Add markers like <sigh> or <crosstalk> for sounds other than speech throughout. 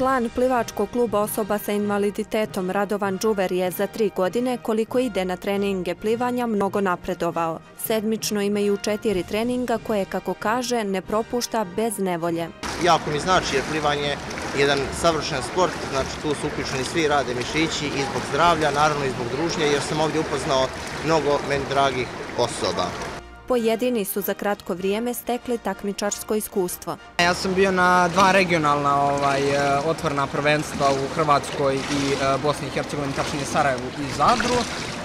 Član plivačkog kluba osoba sa invaliditetom Radovan Đuver je za tri godine koliko ide na treninge plivanja mnogo napredovao. Sedmično imaju četiri treninga koje, kako kaže, ne propušta bez nevolje. Jako mi znači jer plivanje je jedan savršen sport, znači tu su uključeni svi rade mišići i zbog zdravlja, naravno i zbog družnje, jer sam ovdje upoznao mnogo meni dragih osoba. Pojedini su za kratko vrijeme stekli takmičarsko iskustvo. Ja sam bio na dva regionalna ovaj, e, otvorna prvenstva u Hrvatskoj i e, Bosni i Hercegovini, tačnije Sarajevu i Zadru.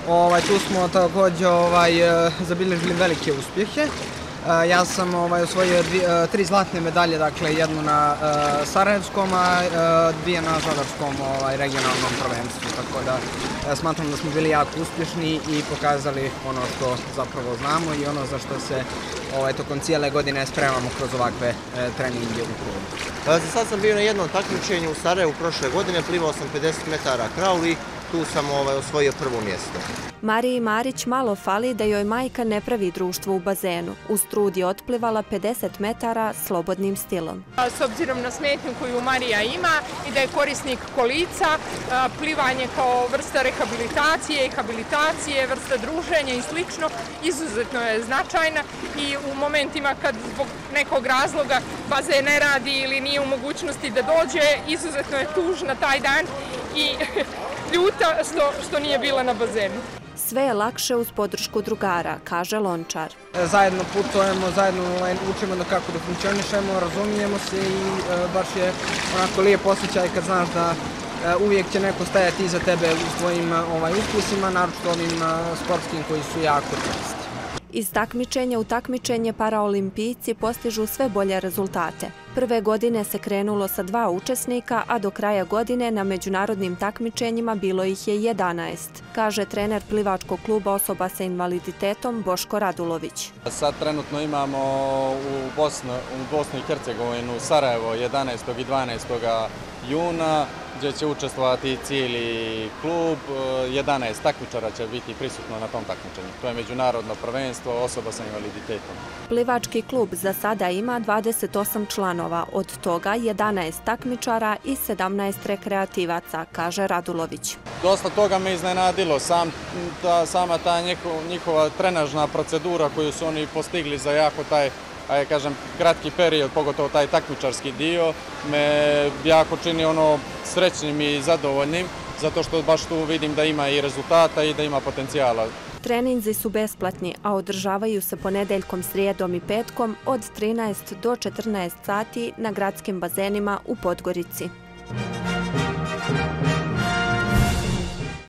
Ovaj, tu smo također ovaj, e, zabilježili velike uspjehe. Ja sam ovaj, osvojio dvi, tri zlatne medalje, dakle jednu na uh, Sarajevskom, a uh, dvije na Zadarskom ovaj, regionalnom prvenstvu. Tako da ja smatram da smo bili jako uspješni i pokazali ono što zapravo znamo i ono za što se ovaj, tokom cijele godine spremamo kroz ovakve uh, treninge u klubu. Pa, sad sam bio na jednom takmičenju u Sarajevu prošle godine, plivao sam 50 metara krauli, tu sam ovaj, osvojio prvo mjesto. Mariji Marić malo fali da joj majka ne pravi društvo u bazenu. U strudi otplivala 50 metara slobodnim stilom. S obzirom na smetnju koju Marija ima i da je korisnik kolica, plivanje kao vrsta rehabilitacije, habilitacije, vrsta druženja i slično, izuzetno je značajna i u momentima kad zbog nekog razloga bazen ne radi ili nije u mogućnosti da dođe, izuzetno je tužna taj dan i <laughs> ljuta što, što nije bila na bazenu. Sve je lakše uz podršku drugara, kaže Lončar. Zajedno putujemo, zajedno učimo da kako da funkcionišemo, razumijemo se i e, baš je onako lijep osjećaj kad znaš da e, uvijek će neko stajati iza tebe u svojim ovaj, ukusima, naročito ovim e, sportskim koji su jako česti. Iz takmičenja u takmičenje paraolimpijci postižu sve bolje rezultate. Prve godine se krenulo sa dva učesnika, a do kraja godine na međunarodnim takmičenjima bilo ih je 11, kaže trener plivačkog kluba osoba sa invaliditetom Boško Radulović. Sad trenutno imamo u Bosnu, u Bosnu i Hercegovinu Sarajevo 11. i 12. juna gdje će učestvovati cijeli klub. 11 takmičara će biti prisutno na tom takmičenju. To je međunarodno prvenstvo osoba sa invaliditetom. Plivački klub za sada ima 28 članova, od toga 11 takmičara i 17 rekreativaca, kaže Radulović. Dosta toga me iznenadilo. Sam, ta, sama ta njihova trenažna procedura koju su oni postigli za jako taj aj kažem, kratki period, pogotovo taj takmičarski dio, me jako čini ono srećnim i zadovoljnim, zato što baš tu vidim da ima i rezultata i da ima potencijala. Treninzi su besplatni, a održavaju se ponedeljkom, srijedom i petkom od 13 do 14 sati na gradskim bazenima u Podgorici.